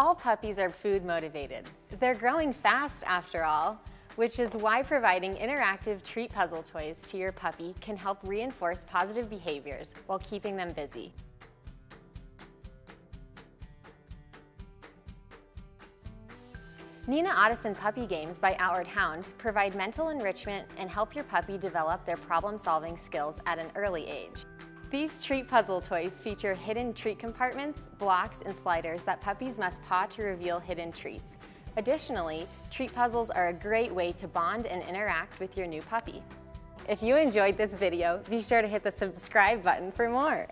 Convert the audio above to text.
All puppies are food motivated. They're growing fast after all, which is why providing interactive treat puzzle toys to your puppy can help reinforce positive behaviors while keeping them busy. Nina Ottosson Puppy Games by Outward Hound provide mental enrichment and help your puppy develop their problem-solving skills at an early age. These treat puzzle toys feature hidden treat compartments, blocks, and sliders that puppies must paw to reveal hidden treats. Additionally, treat puzzles are a great way to bond and interact with your new puppy. If you enjoyed this video, be sure to hit the subscribe button for more.